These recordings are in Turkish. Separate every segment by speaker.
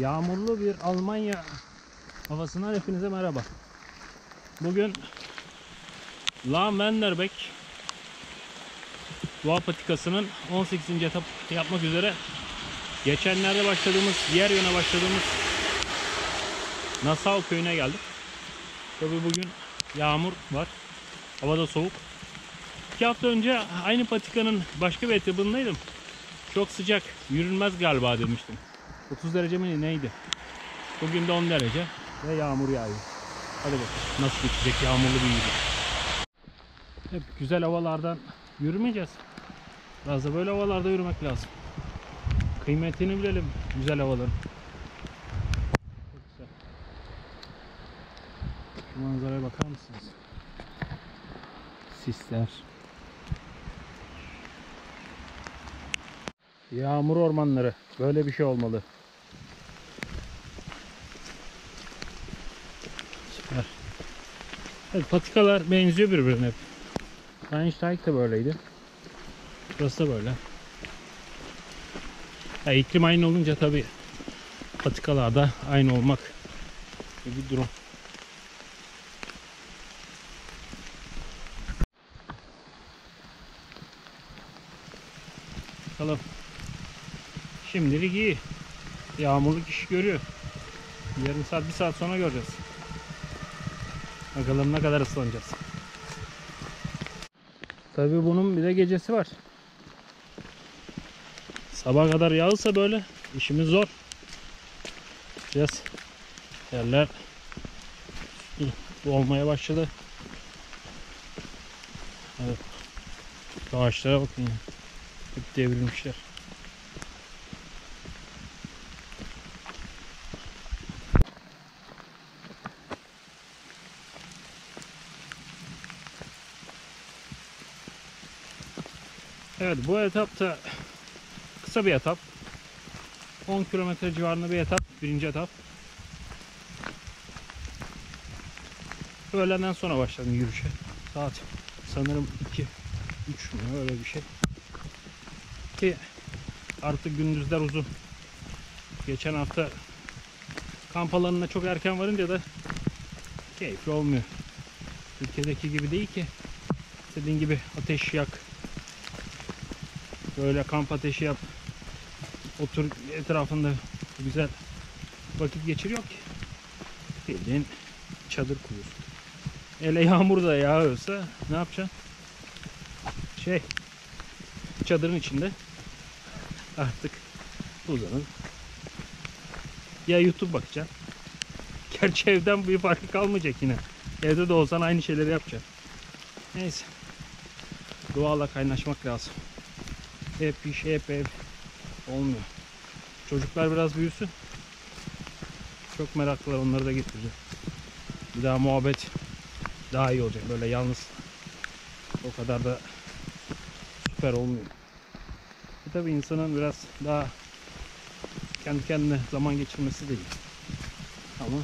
Speaker 1: Yağmurlu bir Almanya havasından hepinize merhaba. Bugün La Wenderbeck Doğa Patikası'nın 18. etap yapmak üzere geçenlerde başladığımız, yer yöne başladığımız Nassau köyüne geldik. Tabi bugün yağmur var. Havada soğuk. İki hafta önce aynı patikanın başka bir etabındaydım. Çok sıcak, yürünmez galiba demiştim. 30 derece mi neydi? Bugün de 10 derece ve yağmur yağıyor. Hadi bakalım nasıl geçecek yağmurlu bir yürüyüş. Hep güzel havalardan yürümeyeceğiz. Biraz da böyle havalarda yürümek lazım. Kıymetini bilelim güzel havaların. Çok güzel. Şu manzaraya bakar mısınız? Sisler. Yağmur ormanları. Böyle bir şey olmalı. Evet, patikalar benziyor birbirine hep. Einstein de böyleydi. Burası da böyle. Ya, iklim aynı olunca tabi patikalarda aynı olmak gibi bir durum. Bakalım. Şimdilik iyi. Yağmurluk iş görüyor. Yarım saat, bir saat sonra göreceğiz. Bakalım ne kadar ıslanacağız. Tabii bunun bir de gecesi var. Sabah kadar yağırsa böyle işimiz zor. Biraz yerler olmaya başladı. Evet. Şu ağaçlara bakın ya. Hep devrilmişler. Evet bu etapta kısa bir etap. 10 kilometre civarında bir etap. Birinci etap. Öğlenden sonra başladım yürüyüşe. Saat sanırım 2 3 mü öyle bir şey. Ki artık gündüzler uzun. Geçen hafta kamp alanına çok erken varınca da keyifli olmuyor. Ülkedeki gibi değil ki. İstediğin gibi ateş yak, Böyle kamp ateşi yap. Otur etrafında güzel vakit geçiriyor ki. Bildiğin çadır kuruyorsun. Hele yağmur da yağıyorsa ne yapacaksın? Şey çadırın içinde artık uzanın. Ya YouTube bakacaksın. Gerçi evden bir farkı kalmayacak yine. Evde de olsan aynı şeyleri yapacaksın. Neyse. Doğalla kaynaşmak lazım hep iş hep ev olmuyor. Çocuklar biraz büyüsün. Çok meraklılar onları da getireceğim. Bir daha muhabbet daha iyi olacak. Böyle yalnız o kadar da süper olmuyor. E tabi insanın biraz daha kendi kendine zaman geçirmesi değil. Ama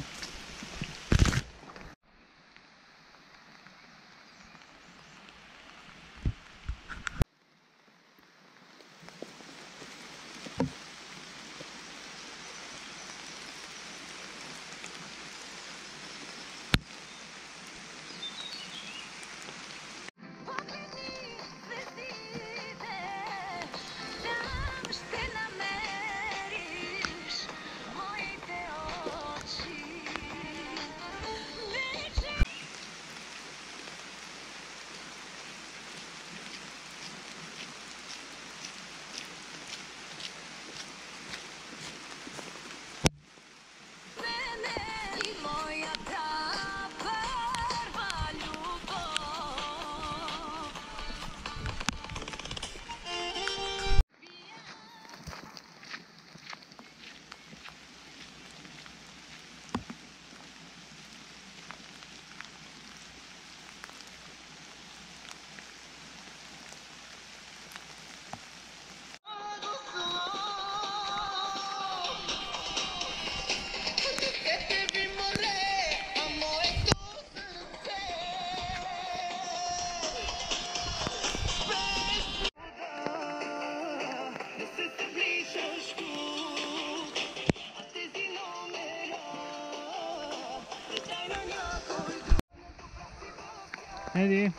Speaker 1: Ne diyeyim?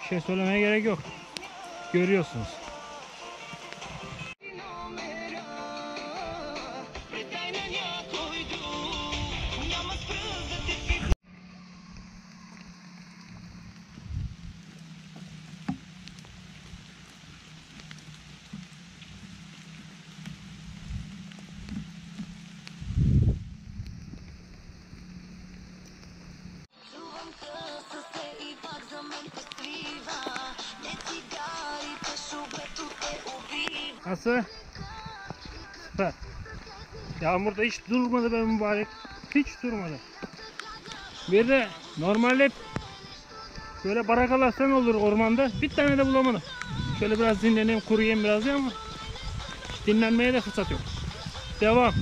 Speaker 1: Bir şey söylemeye gerek yok. Görüyorsunuz. Kası. Süper. Yağmurda hiç durmadı be mübarek. Hiç durmadı. Bir de normalde böyle barakalarsan olur ormanda. Bir tane de bulamadım. Şöyle biraz dinleneyim, kuruyayım biraz diye ama dinlenmeye de fırsat yok. Devam.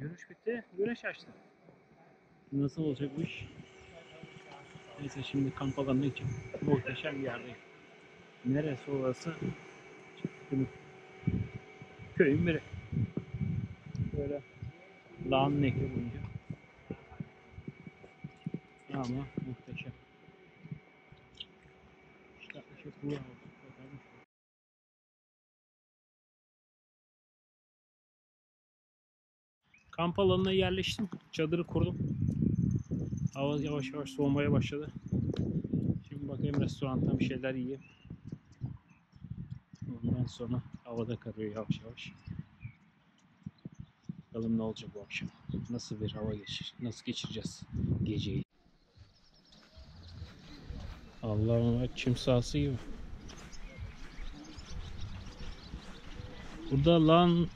Speaker 1: Yürüyüş bitti. Güneş açtı. Nasıl olacak bu iş? Neyse şimdi kamp alanına gideceğim. Muhteşem bir yerdeyim. Neresi orası? Çıktım. Köyün biri. Böyle Lağın Nehri boyunca. Ama muhteşem. İşte şu bu Kamp alanına yerleştim. Çadırı kurdum. Hava yavaş yavaş soğumaya başladı. Şimdi bakayım restoranda bir şeyler yiyeyim. Ondan sonra havada karıyor yavaş yavaş. Bakalım ne olacak bu akşam. Nasıl bir hava geçir, nasıl geçireceğiz geceyi. Allah'ım çim sahası gibi. Burada lan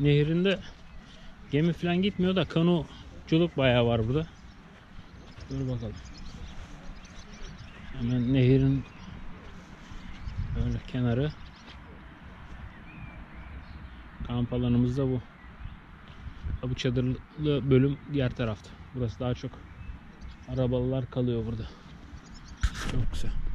Speaker 1: nehrinde Gemi falan gitmiyor da kanoculuk bayağı var burada. Dur bakalım. Hemen nehirin böyle kenarı. Kamp alanımız da bu. Bu çadırlı bölüm diğer tarafta. Burası daha çok arabalılar kalıyor burada. Çok güzel.